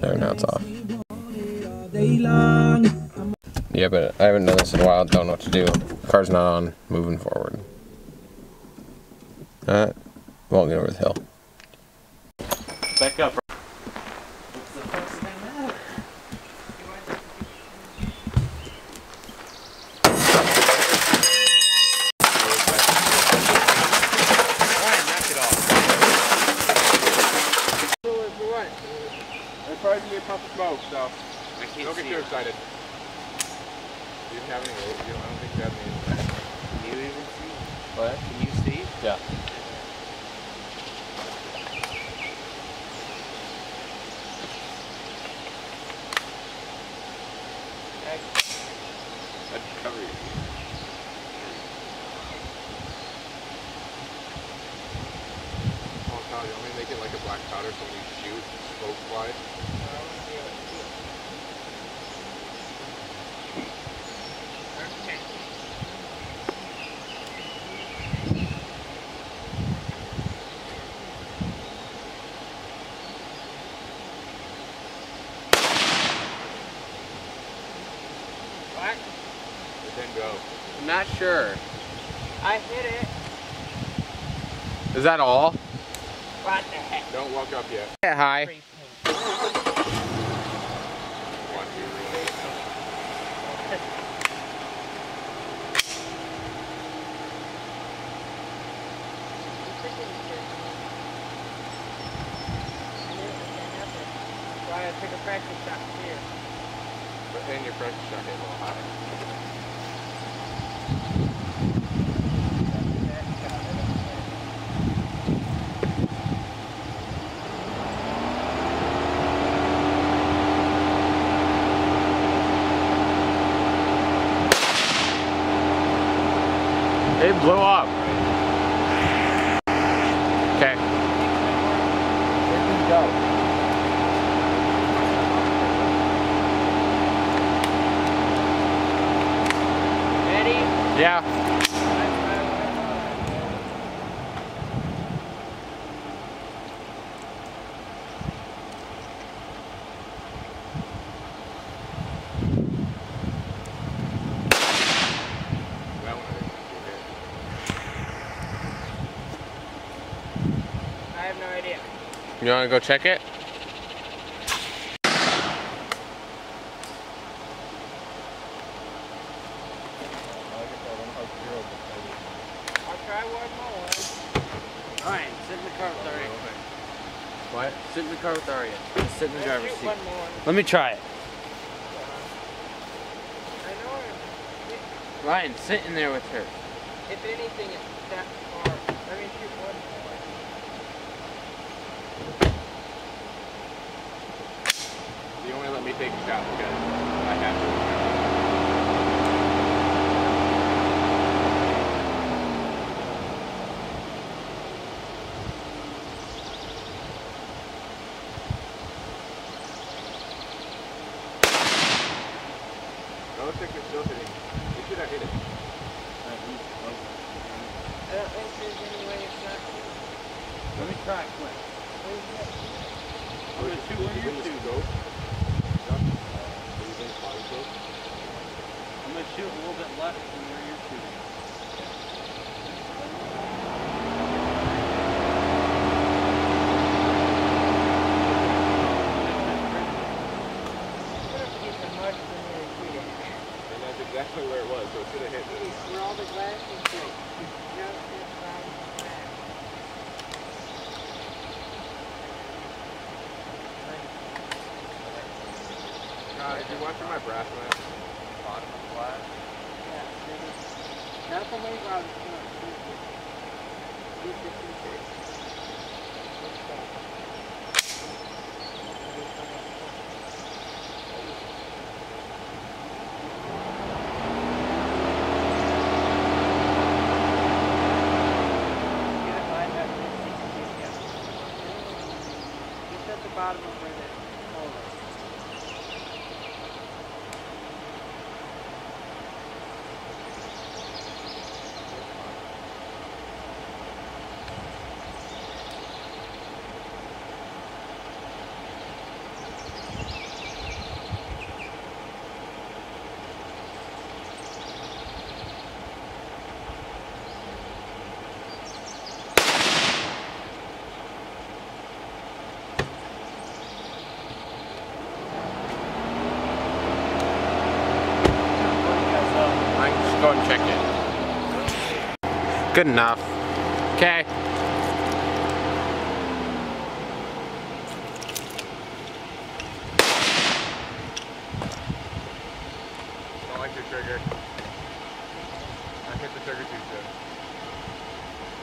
There, now it's off. Yeah, but I haven't done this in a while. Don't know what to do. Car's not on. Moving forward. Alright. Won't get over the hill. Back up. It'd probably be a puff of smoke, so I can't don't get see too it. excited. You didn't have any, I don't think you have any. Can you even see? What? Can you see? Yeah. That'd cover you. Oh, Kyle, you want me to make it like a black powder so when you shoot, smoke fly? Black? It didn't go. I'm not sure. I hit it. Is that all? What the heck? Don't walk up yet. Get high. Spray paint. One, two, three. I took a practice shot here. But then your pressure shot hit a little high. It blew up. Okay. Ready? Yeah. That one I have no idea. You want to go check it? I'll try one. Ryan, sit in the car with Arya. What? Sit in the car with Arya. Just sit in the driver's seat. Let me try it. I know if, Ryan, sit in there with her. if anything, it's that far. Let me shoot one more. You only let me take a shot because I have to. No, looks like you're still hitting. You should have hit it. I don't think there's any way it's not. Let me try it quick. I'm gonna shoot one of your two. Scope. Stuff. Are you doing body scope? I'm gonna shoot a little bit left from where you're shooting. I'm gonna get the much for me to shoot it. And that's exactly where it was, so it should have hit it. Where all the glass is going. Just this round glass. You're watching my brass mat, bottom of the glass. Yeah, see? Not the way I was going to shoot it. Get the feature. Let's go. Get it lined up where it needs to be, yeah. Just at the bottom of where the hole is. Good enough. Okay. Don't like the trigger. I hit the trigger too soon.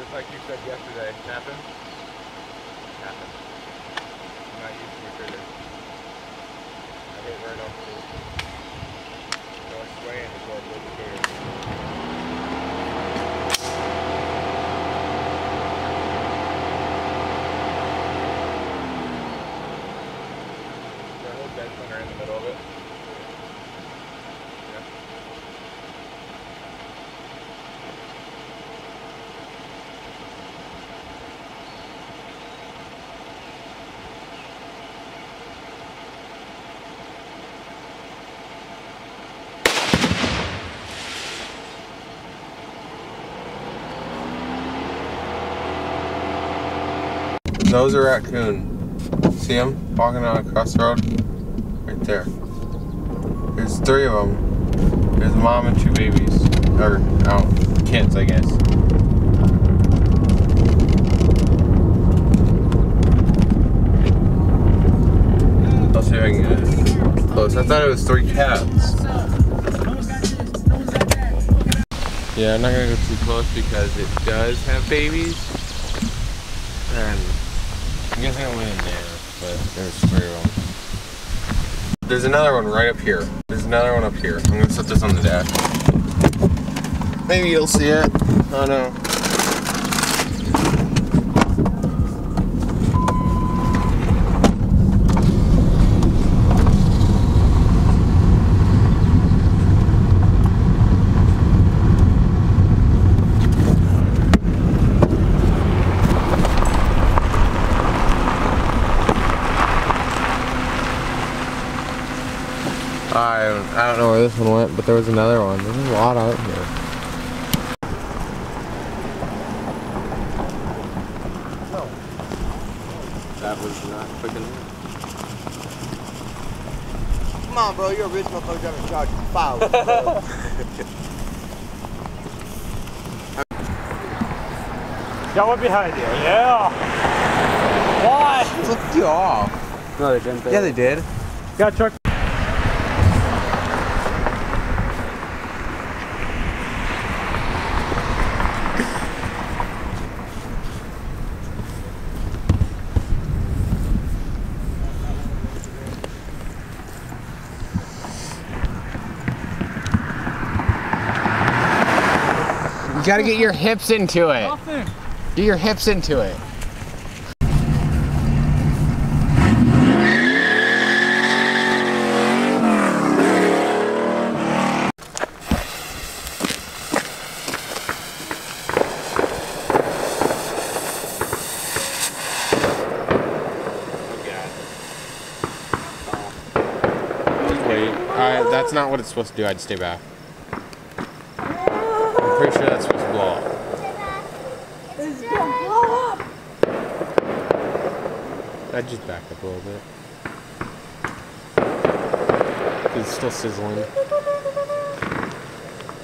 Just like you said yesterday. Happen? Happen. I'm not used to the trigger. I hit right off the So it's swaying before I pull the trigger. Dead center in the middle of it? Those are raccoon. See him walking on across the road? There. There's three of them. There's mom and two babies. Or, kids, I guess. I'll see if I can get it close. I thought it was three cats. Yeah, I'm not gonna go too close because it does have babies. And I guess I went in there, but there's three of them. There's another one right up here. There's another one up here. I'm gonna set this on the dash. Maybe you'll see it. I don't know. I don't, I don't know where this one went, but there was another one. There's a lot out here. That was not quick enough. Come on, bro. You're a rich motherfucker driving charge five. bro. Y'all went behind you. Yeah. Why? Flipped you off. No, they didn't. Yeah, they did. Got truck. Gotta get your hips into it. Nothing. Get your hips into it. Just wait. Uh, that's not what it's supposed to do. I'd stay back. I'm sure that's supposed to blow up. It's gonna blow up. I'd just back up a little bit. It's still sizzling.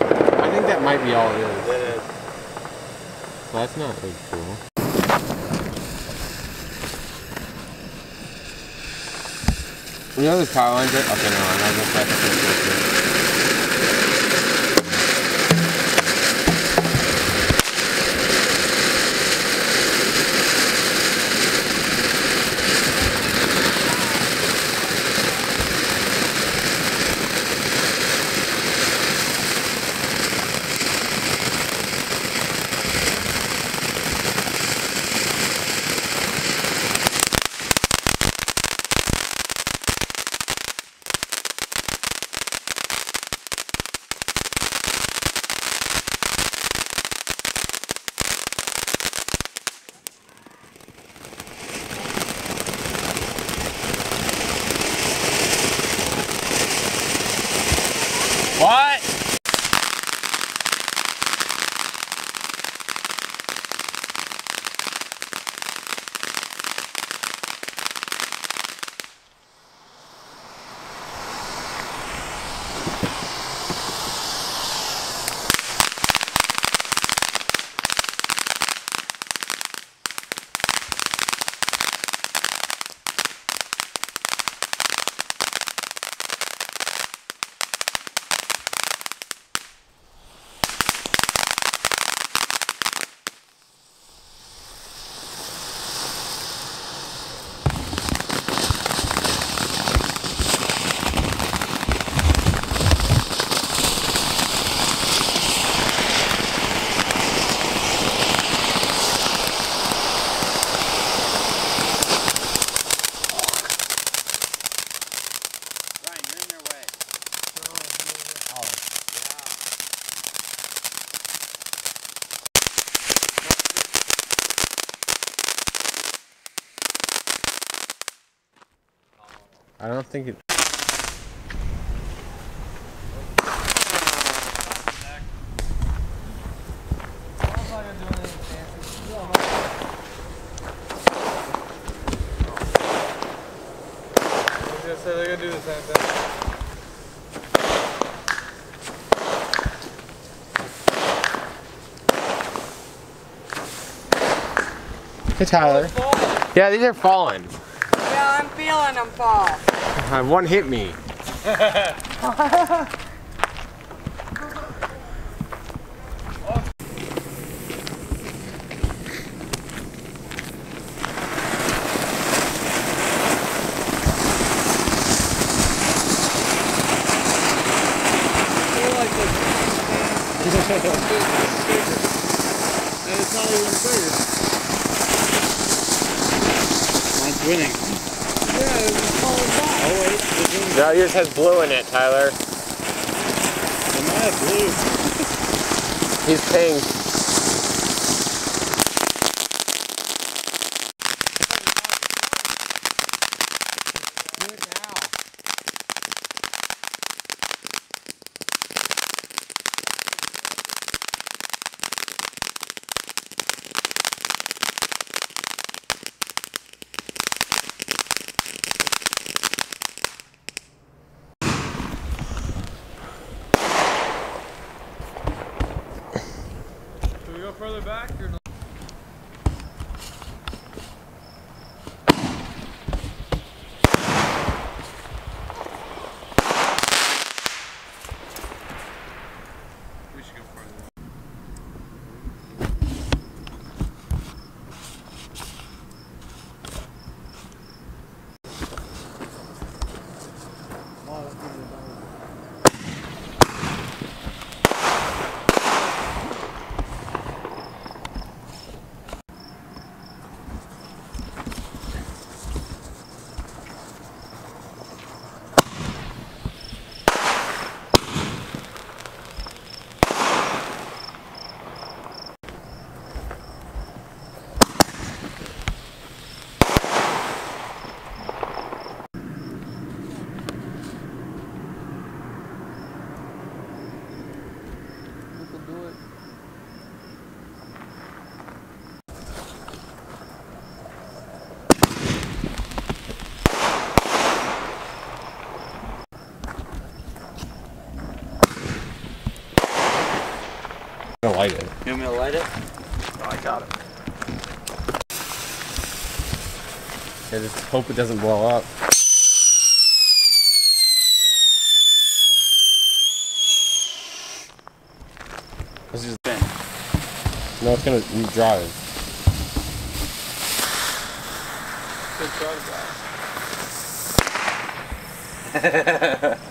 I think that might be all it is. Well, that's not really cool. You know those power lines are? Okay, no, I'm not gonna I don't think it. I was gonna say they're gonna do the same thing. Hey Tyler. Yeah, these are falling. Yeah, I'm feeling them fall. One hit me. Mine's winning. No, yours has blue in it, Tyler. Am I blue? He's pink. Should we go further back or no? We should go further. I'm gonna light it. You want me to light it? I got it. I just hope it doesn't blow up. This is Ben. no, it's gonna drive. Good try, guys.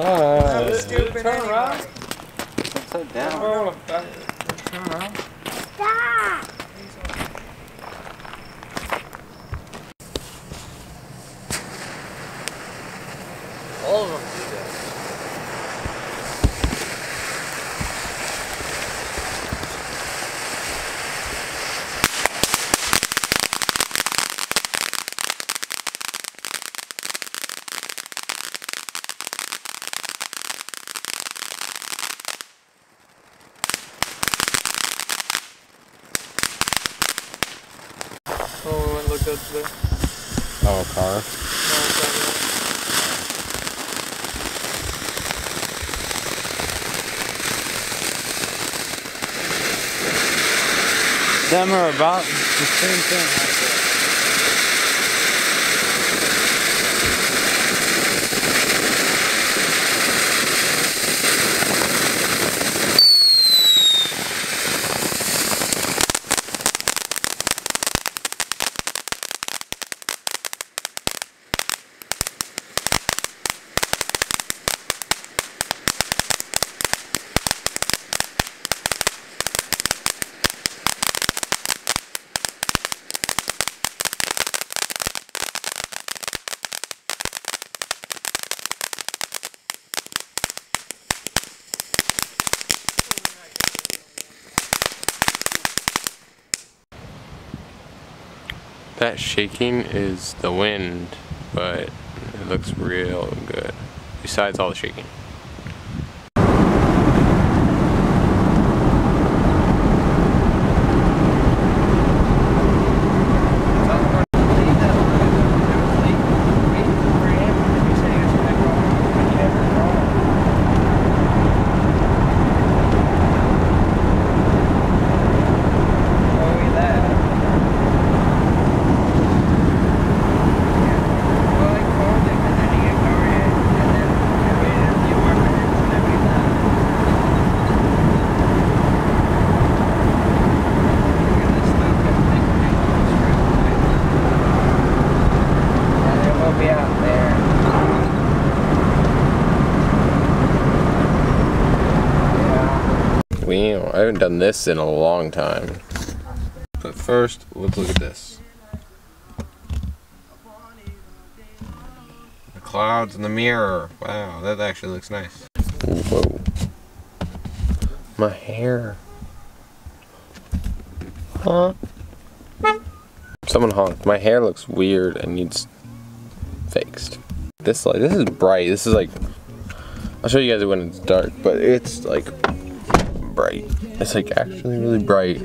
Ah, Stupid Turn around. anyway. Upside down. Oh. Turn around. Stop. All of them do that. Oh, we went and looked at today. oh, a car. No, it's not yet. Them are about the same thing. That shaking is the wind, but It looks real good. Besides all the shaking. be out there. Yeah. I haven't done this in a long time. But first, let's look at this. The clouds in the mirror. Wow, that actually looks nice. Whoa. My hair. Huh? Someone honked. My hair looks weird and needs fixed. This like this is bright. This is like I'll show you guys when it's dark, but it's like bright. It's like actually really bright.